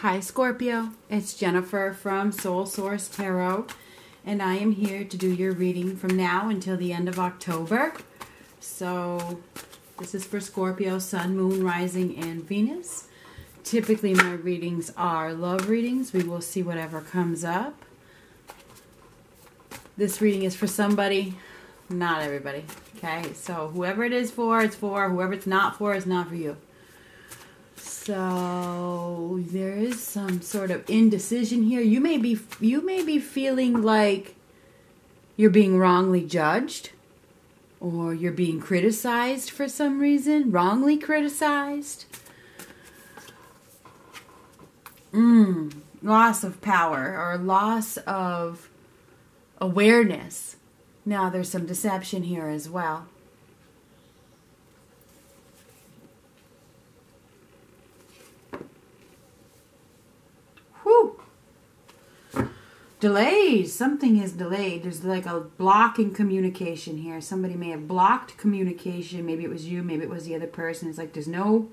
Hi, Scorpio. It's Jennifer from Soul Source Tarot, and I am here to do your reading from now until the end of October. So, this is for Scorpio, Sun, Moon, Rising, and Venus. Typically, my readings are love readings. We will see whatever comes up. This reading is for somebody, not everybody. Okay, so whoever it is for, it's for. Whoever it's not for, it's not for you. So there is some sort of indecision here. You may be you may be feeling like you're being wrongly judged or you're being criticized for some reason, wrongly criticized. Mm, loss of power or loss of awareness. Now there's some deception here as well. Delays. Something is delayed. There's like a block in communication here. Somebody may have blocked communication. Maybe it was you, maybe it was the other person. It's like there's no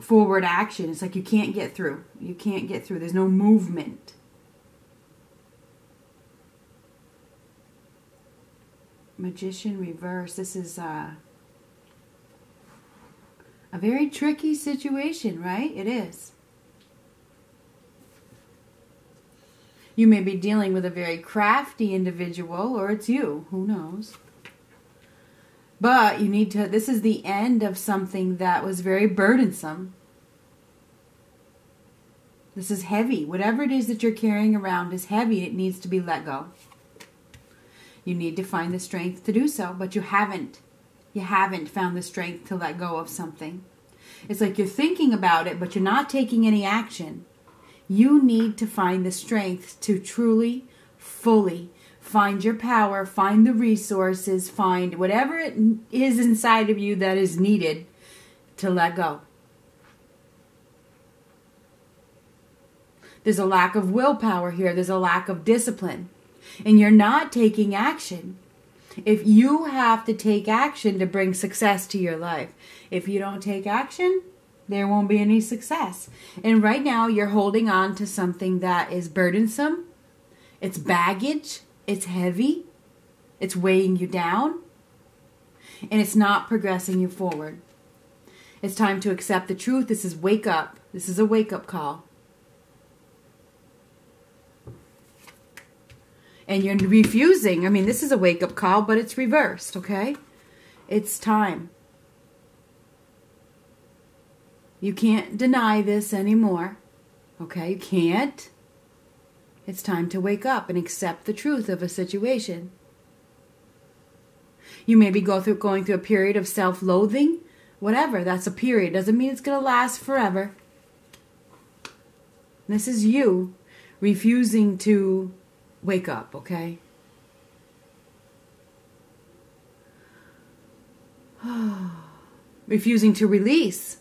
forward action. It's like you can't get through. You can't get through. There's no movement. Magician reverse. This is uh, a very tricky situation, right? It is. You may be dealing with a very crafty individual, or it's you. Who knows? But you need to, this is the end of something that was very burdensome. This is heavy. Whatever it is that you're carrying around is heavy. It needs to be let go. You need to find the strength to do so, but you haven't. You haven't found the strength to let go of something. It's like you're thinking about it, but you're not taking any action. You need to find the strength to truly, fully find your power, find the resources, find whatever it is inside of you that is needed to let go. There's a lack of willpower here, there's a lack of discipline, and you're not taking action. If you have to take action to bring success to your life, if you don't take action, there won't be any success. And right now, you're holding on to something that is burdensome, it's baggage, it's heavy, it's weighing you down, and it's not progressing you forward. It's time to accept the truth. This is wake up. This is a wake up call. And you're refusing. I mean, this is a wake up call, but it's reversed, okay? It's time. You can't deny this anymore. Okay? You can't. It's time to wake up and accept the truth of a situation. You may be go through, going through a period of self loathing. Whatever, that's a period. Doesn't mean it's going to last forever. This is you refusing to wake up, okay? refusing to release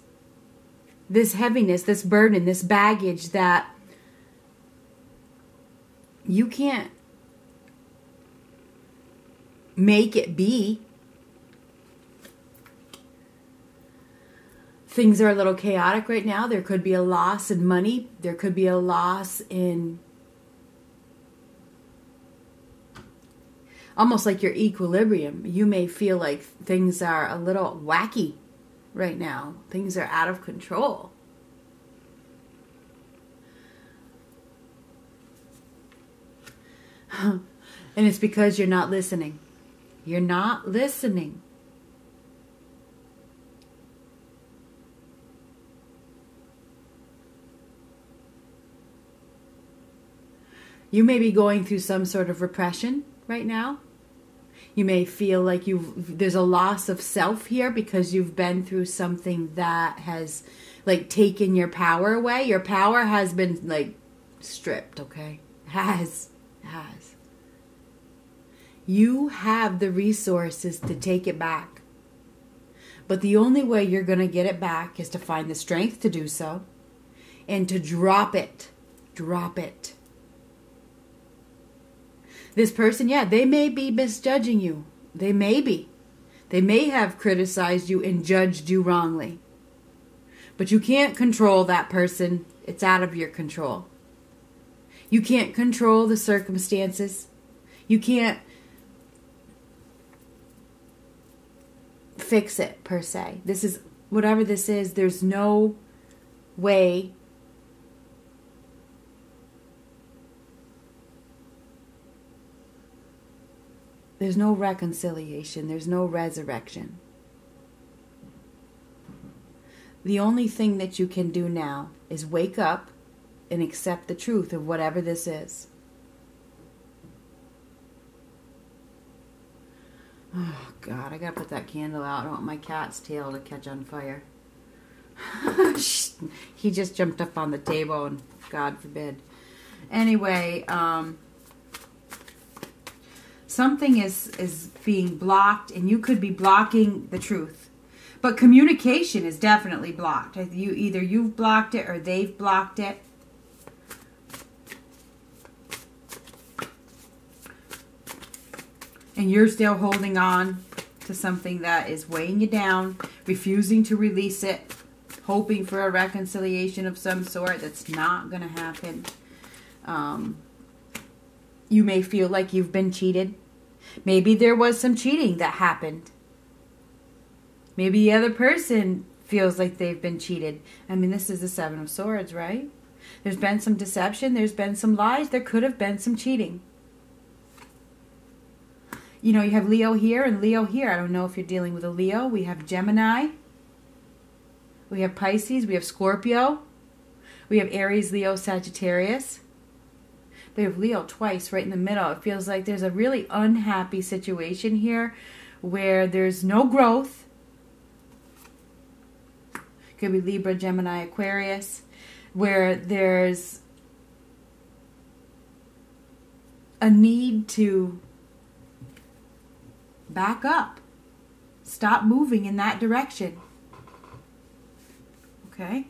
this heaviness, this burden, this baggage that you can't make it be. Things are a little chaotic right now. There could be a loss in money. There could be a loss in almost like your equilibrium. You may feel like things are a little wacky right now. Things are out of control. and it's because you're not listening. You're not listening. You may be going through some sort of repression right now. You may feel like you've there's a loss of self here because you've been through something that has like taken your power away. Your power has been like stripped, okay? Has has. You have the resources to take it back. But the only way you're going to get it back is to find the strength to do so and to drop it. Drop it. This person, yeah, they may be misjudging you. They may be. They may have criticized you and judged you wrongly. But you can't control that person, it's out of your control. You can't control the circumstances. You can't fix it per se. This is whatever this is, there's no way there's no reconciliation, there's no resurrection. The only thing that you can do now is wake up and accept the truth of whatever this is. Oh, God, I gotta put that candle out. I don't want my cat's tail to catch on fire. he just jumped up on the table, and God forbid. Anyway, um, something is is being blocked, and you could be blocking the truth. But communication is definitely blocked. You either you've blocked it or they've blocked it. and you're still holding on to something that is weighing you down, refusing to release it, hoping for a reconciliation of some sort that's not going to happen. Um, you may feel like you've been cheated. Maybe there was some cheating that happened. Maybe the other person feels like they've been cheated. I mean, this is the Seven of Swords, right? There's been some deception, there's been some lies, there could have been some cheating you know, you have Leo here and Leo here. I don't know if you're dealing with a Leo. We have Gemini. We have Pisces. We have Scorpio. We have Aries, Leo, Sagittarius. We have Leo twice right in the middle. It feels like there's a really unhappy situation here where there's no growth. Could be Libra, Gemini, Aquarius, where there's a need to back up. Stop moving in that direction. Okay?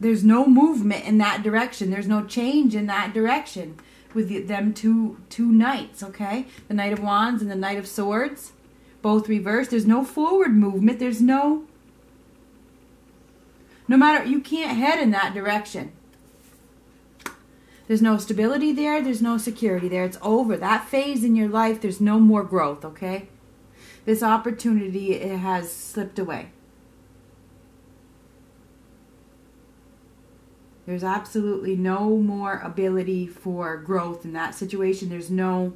There's no movement in that direction. There's no change in that direction with the, them two two knights, okay? The Knight of Wands and the Knight of Swords, both reversed. There's no forward movement. There's no no matter you can't head in that direction. There's no stability there. There's no security there. It's over. That phase in your life, there's no more growth, okay? This opportunity it has slipped away. There's absolutely no more ability for growth in that situation. There's no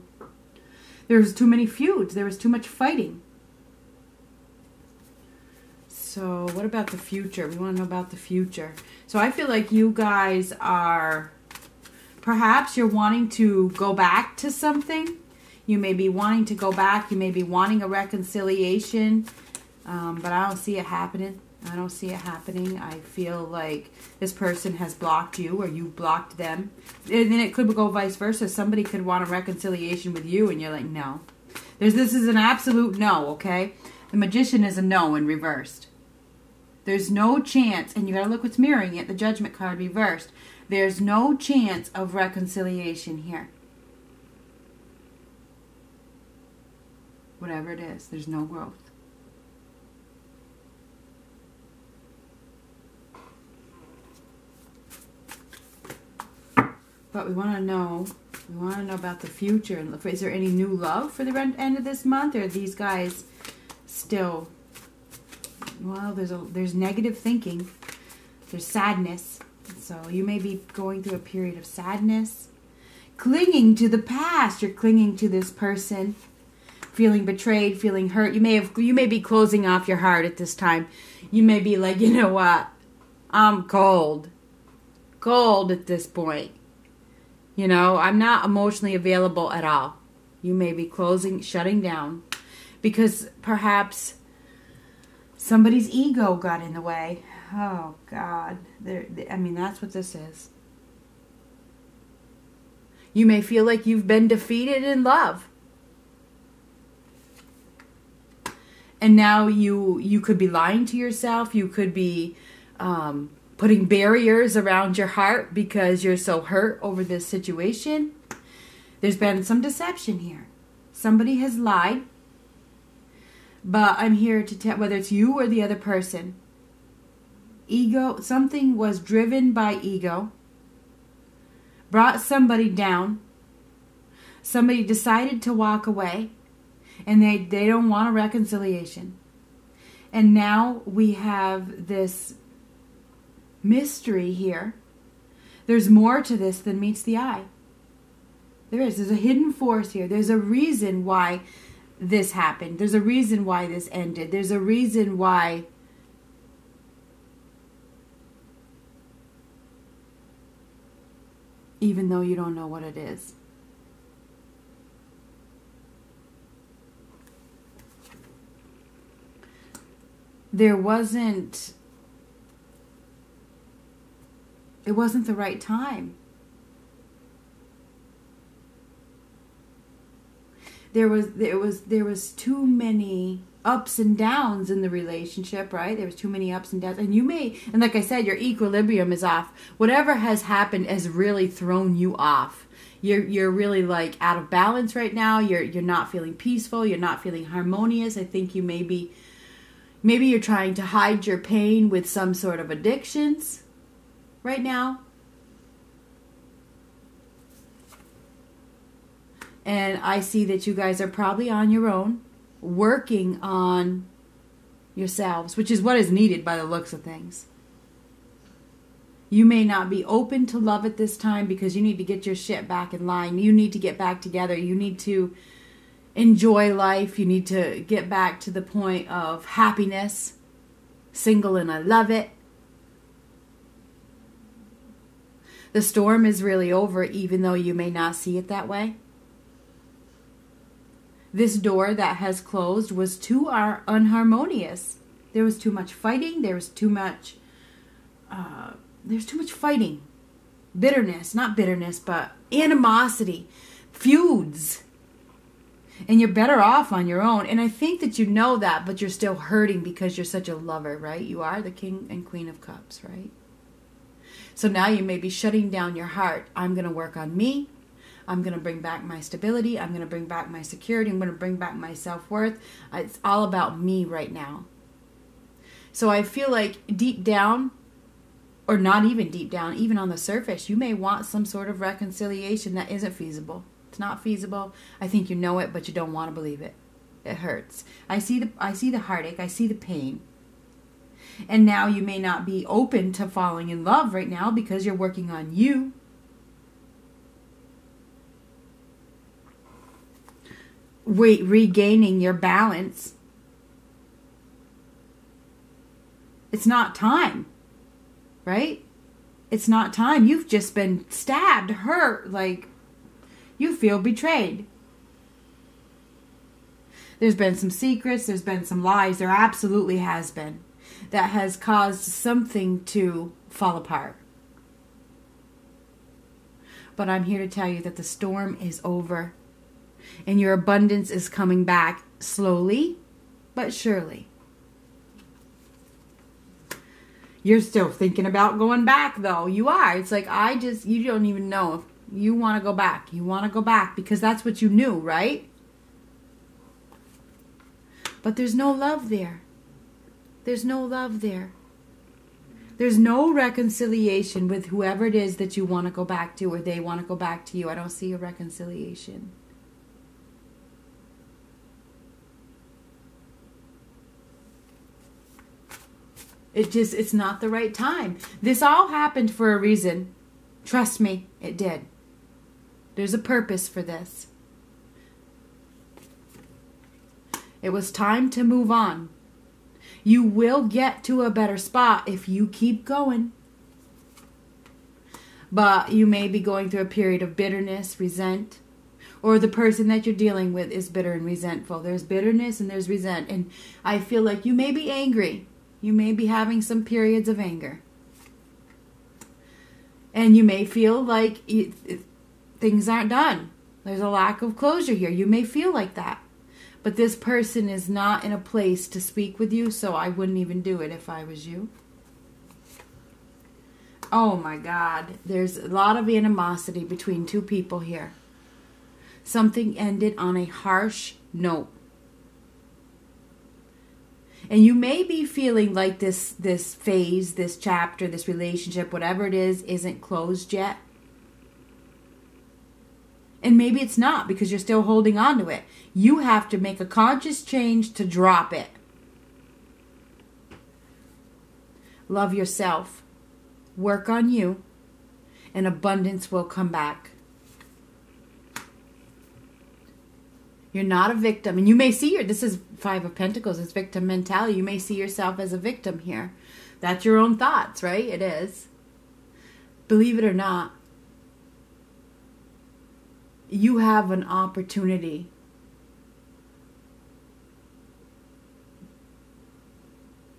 there's too many feuds. There was too much fighting. So, what about the future? We want to know about the future. So, I feel like you guys are Perhaps you're wanting to go back to something. You may be wanting to go back. You may be wanting a reconciliation. Um, but I don't see it happening. I don't see it happening. I feel like this person has blocked you or you blocked them. And then it could go vice versa. Somebody could want a reconciliation with you and you're like, no. There's this is an absolute no, okay? The magician is a no in reversed. There's no chance, and you gotta look what's mirroring it, the judgment card reversed. There's no chance of reconciliation here. Whatever it is, there's no growth. But we want to know, we want to know about the future. Is there any new love for the end of this month? Or are these guys still, well, there's, a, there's negative thinking. There's sadness. So you may be going through a period of sadness, clinging to the past. You're clinging to this person, feeling betrayed, feeling hurt. You may have you may be closing off your heart at this time. You may be like, you know what? I'm cold. Cold at this point. You know, I'm not emotionally available at all. You may be closing, shutting down because perhaps somebody's ego got in the way Oh God, there. I mean, that's what this is. You may feel like you've been defeated in love. And now you you could be lying to yourself. You could be um, putting barriers around your heart because you're so hurt over this situation. There's been some deception here. Somebody has lied. But I'm here to tell whether it's you or the other person ego, something was driven by ego, brought somebody down. Somebody decided to walk away and they, they don't want a reconciliation. And now we have this mystery here. There's more to this than meets the eye. There is. There's a hidden force here. There's a reason why this happened. There's a reason why this ended. There's a reason why even though you don't know what it is. There wasn't it wasn't the right time. There was there was there was too many ups and downs in the relationship, right? There was too many ups and downs. And you may and like I said, your equilibrium is off. Whatever has happened has really thrown you off. You're you're really like out of balance right now. You're you're not feeling peaceful, you're not feeling harmonious. I think you maybe maybe you're trying to hide your pain with some sort of addictions right now. And I see that you guys are probably on your own, working on yourselves, which is what is needed by the looks of things. You may not be open to love at this time because you need to get your shit back in line. You need to get back together. You need to enjoy life. You need to get back to the point of happiness. Single and I love it. The storm is really over, even though you may not see it that way. This door that has closed was too unharmonious. There was too much fighting. There was too much. Uh, there's too much fighting, bitterness, not bitterness, but animosity, feuds. And you're better off on your own. And I think that you know that, but you're still hurting because you're such a lover, right? You are the king and queen of cups, right? So now you may be shutting down your heart. I'm going to work on me. I'm going to bring back my stability. I'm going to bring back my security. I'm going to bring back my self worth. It's all about me right now. So I feel like deep down, or not even deep down, even on the surface, you may want some sort of reconciliation that isn't feasible. It's not feasible. I think you know it, but you don't want to believe it. It hurts. I see the I see the heartache. I see the pain. And now you may not be open to falling in love right now because you're working on you. Re- regaining your balance. It's not time, right? It's not time. You've just been stabbed, hurt, like you feel betrayed. There's been some secrets, there's been some lies, there absolutely has been that has caused something to fall apart. But I'm here to tell you that the storm is over and your abundance is coming back slowly but surely. You're still thinking about going back though. You are. It's like I just you don't even know if you want to go back. You want to go back because that's what you knew, right? But there's no love there. There's no love there. There's no reconciliation with whoever it is that you want to go back to or they want to go back to you. I don't see a reconciliation. It just, it's not the right time. This all happened for a reason. Trust me, it did. There's a purpose for this. It was time to move on. You will get to a better spot if you keep going. But you may be going through a period of bitterness, resent, or the person that you're dealing with is bitter and resentful. There's bitterness and there's resent. And I feel like you may be angry. You may be having some periods of anger. And you may feel like it, it, things aren't done. There's a lack of closure here. You may feel like that but this person is not in a place to speak with you, so I wouldn't even do it if I was you. Oh my God, there's a lot of animosity between two people here. Something ended on a harsh note. And you may be feeling like this this phase, this chapter, this relationship, whatever it is, isn't closed yet. And maybe it's not because you're still holding on to it. You have to make a conscious change to drop it. Love yourself. Work on you. And abundance will come back. You're not a victim. And you may see your, this is Five of Pentacles, it's victim mentality. You may see yourself as a victim here. That's your own thoughts, right? It is. Believe it or not, you have an opportunity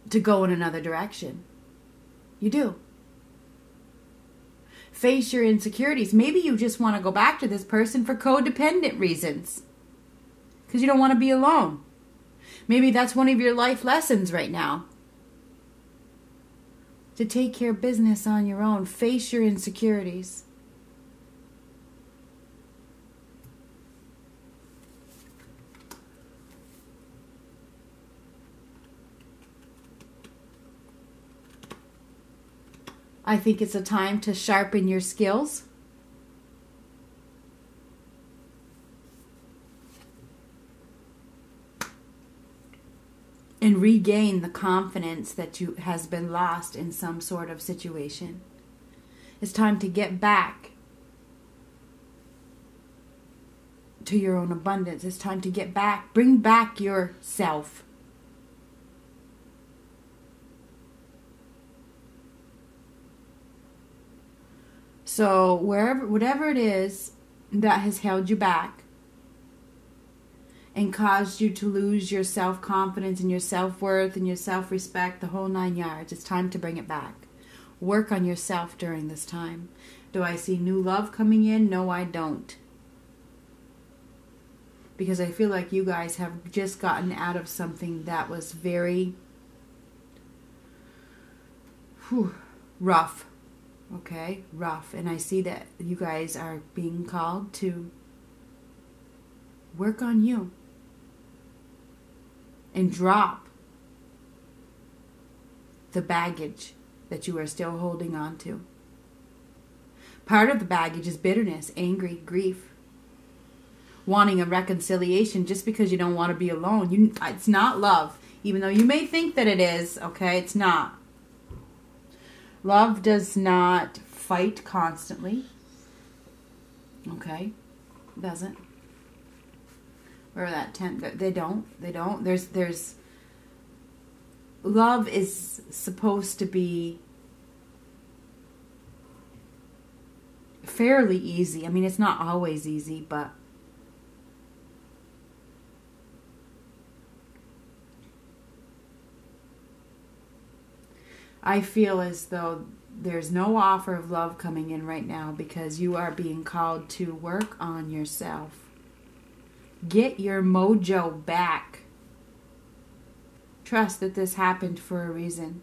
to go in another direction. You do. Face your insecurities. Maybe you just want to go back to this person for codependent reasons because you don't want to be alone. Maybe that's one of your life lessons right now. To take care of business on your own, face your insecurities. I think it's a time to sharpen your skills. and regain the confidence that you has been lost in some sort of situation. It's time to get back to your own abundance. It's time to get back, bring back yourself. So, wherever whatever it is that has held you back, and caused you to lose your self confidence and your self worth and your self respect, the whole nine yards. It's time to bring it back. Work on yourself during this time. Do I see new love coming in? No, I don't. Because I feel like you guys have just gotten out of something that was very whew, rough. Okay, rough. And I see that you guys are being called to work on you and drop the baggage that you are still holding on to. Part of the baggage is bitterness, angry, grief, wanting a reconciliation just because you don't want to be alone. You, it's not love, even though you may think that it is. Okay, it's not. Love does not fight constantly. Okay, doesn't. Or that tent they don't they don't. There's there's love is supposed to be fairly easy. I mean it's not always easy but I feel as though there's no offer of love coming in right now because you are being called to work on yourself. Get your mojo back. Trust that this happened for a reason.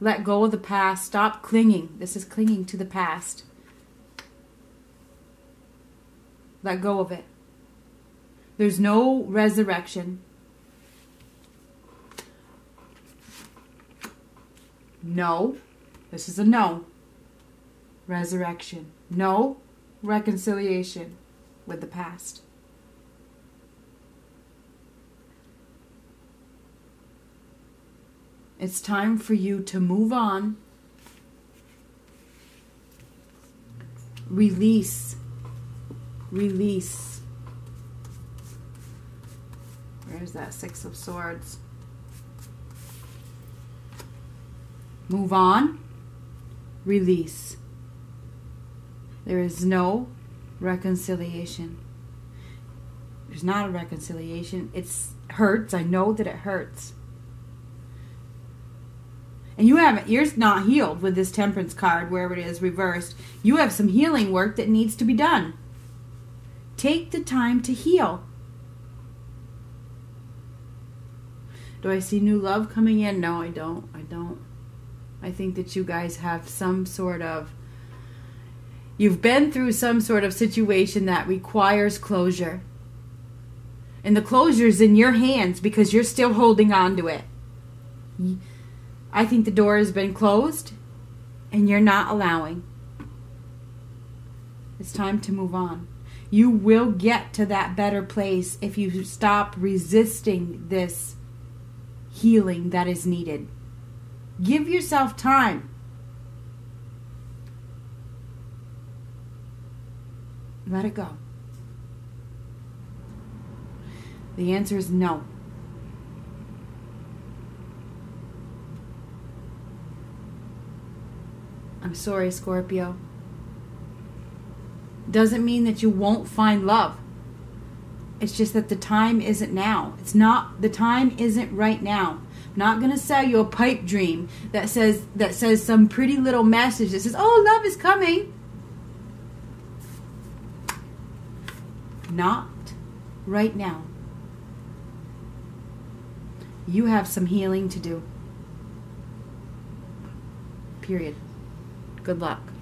Let go of the past. Stop clinging. This is clinging to the past. Let go of it. There's no resurrection. No. This is a no. Resurrection. No reconciliation with the past. It's time for you to move on. Release. Release. Where's that Six of Swords? Move on. Release. There is no reconciliation. There's not a reconciliation. It hurts. I know that it hurts and you haven't you're not healed with this temperance card wherever it is reversed you have some healing work that needs to be done take the time to heal do i see new love coming in no i don't i don't i think that you guys have some sort of you've been through some sort of situation that requires closure And the closure is in your hands because you're still holding on to it. I think the door has been closed and you're not allowing. It's time to move on. You will get to that better place if you stop resisting this healing that is needed. Give yourself time. Let it go. The answer is no. I'm sorry, Scorpio. Doesn't mean that you won't find love. It's just that the time isn't now. It's not the time isn't right now. I'm not gonna sell you a pipe dream that says that says some pretty little message that says, "Oh, love is coming." Not right now. You have some healing to do. Period. Good luck.